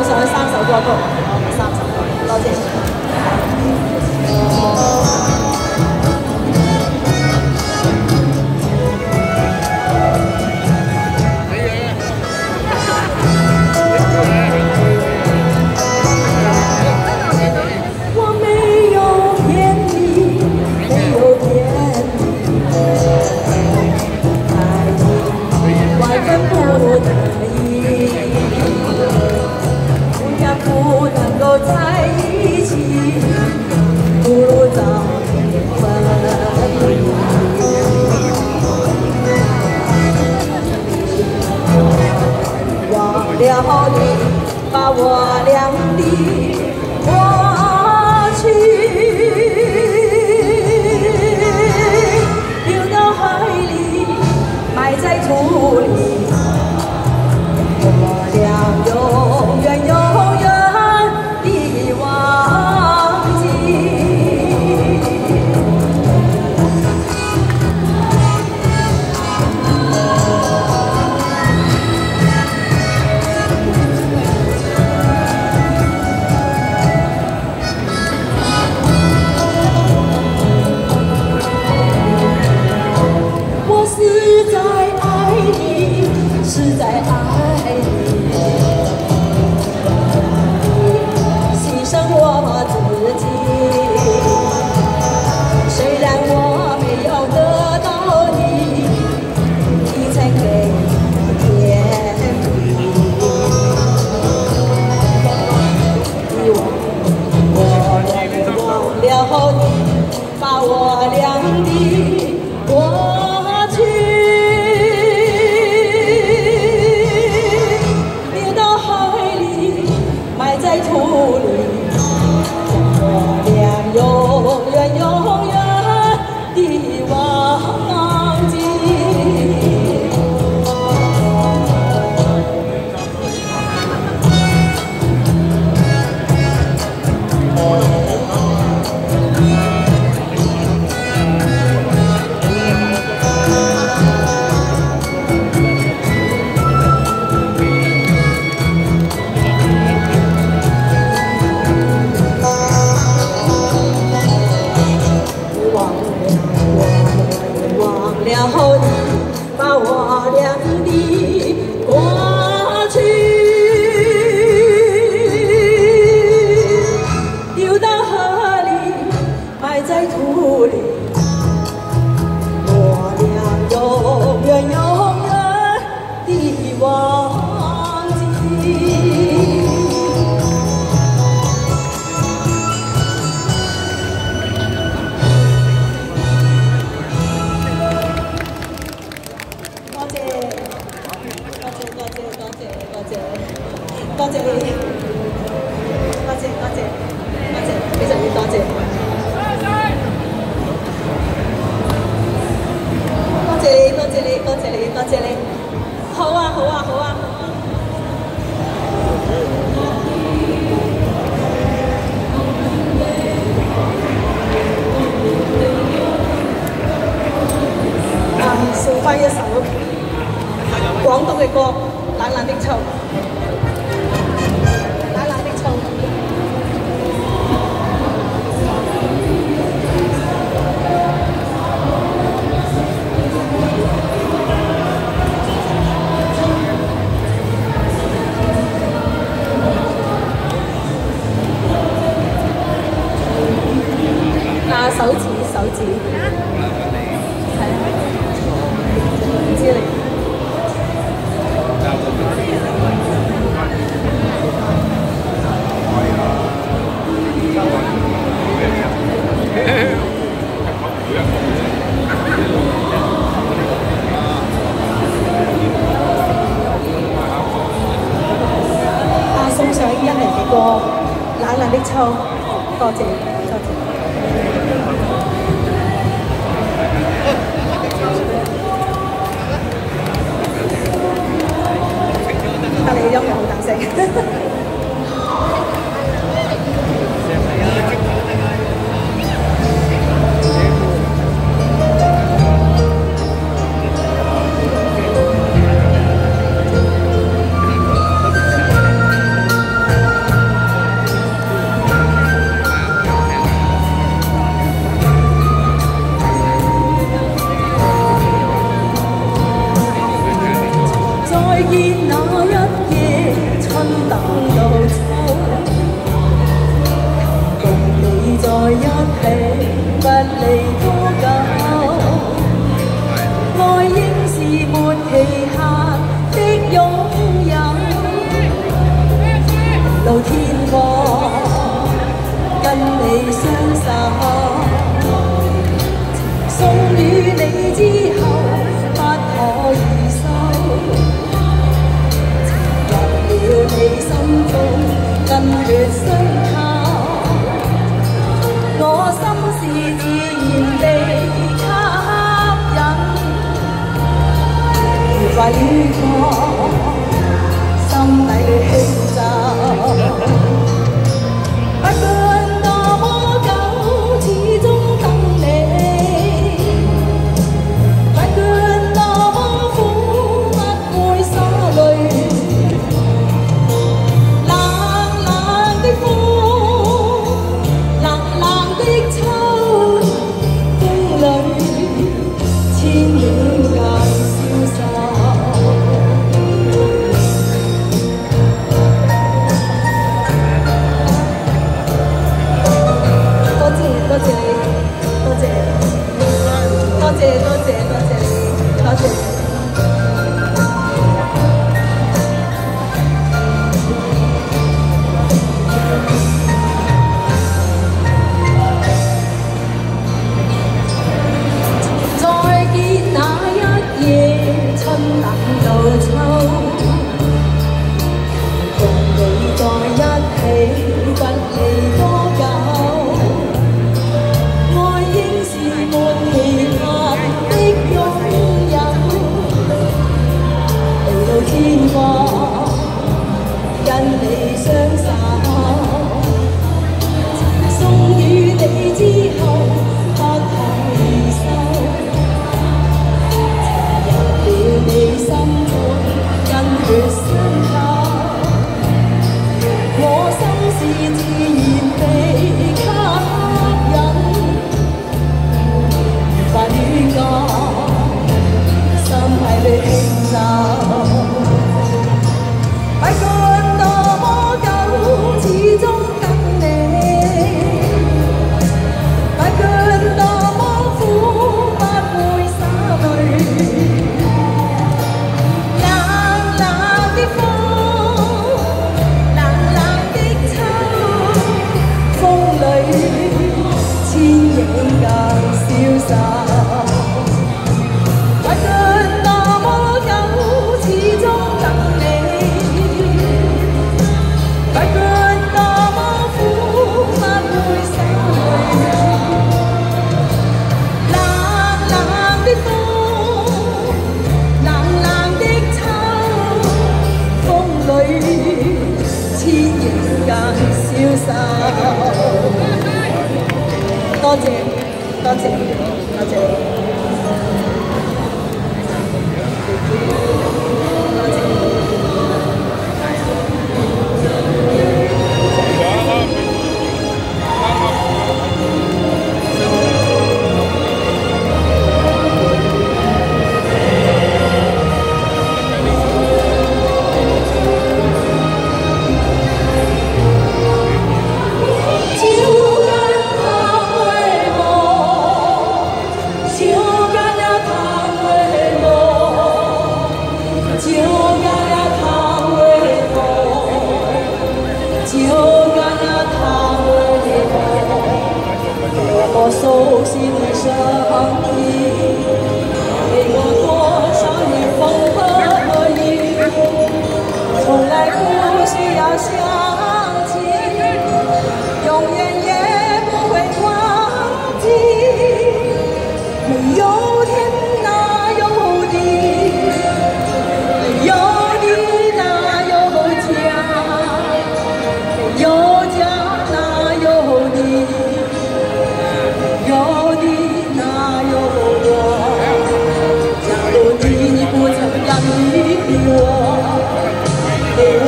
我想去三首歌曲，我唔系三首歌。多谢。擁有到天光，跟你相守。送與你之後，不可以收。入了你心中，跟血相靠。我心是自然地。怀念过。Thank you.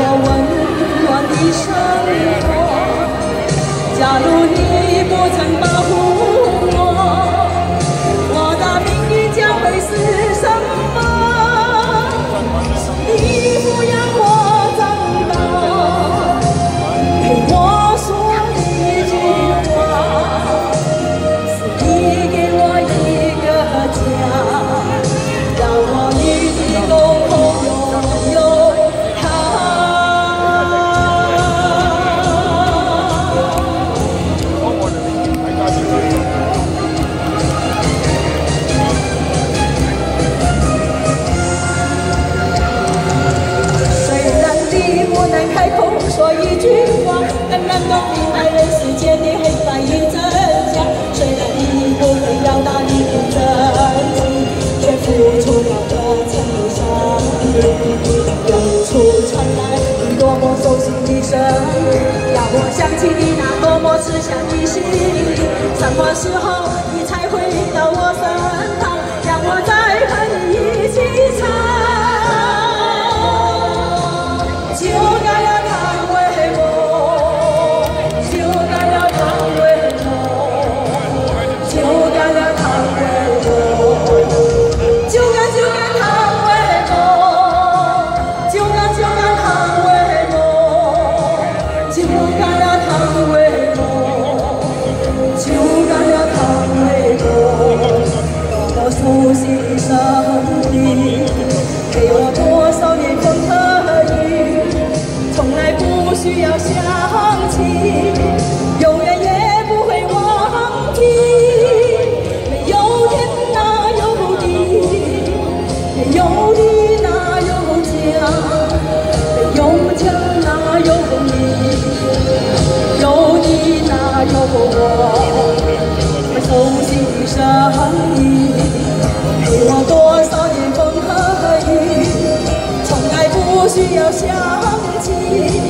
我温暖的生活。假如你不曾保护我那多么慈祥的心。什么时候生命，给我多少年风和雨，从来不需要想起，永远也不会忘记。没有天哪有地，没有地哪有家，没有家哪有你，有你哪有我，同心生命。需要想起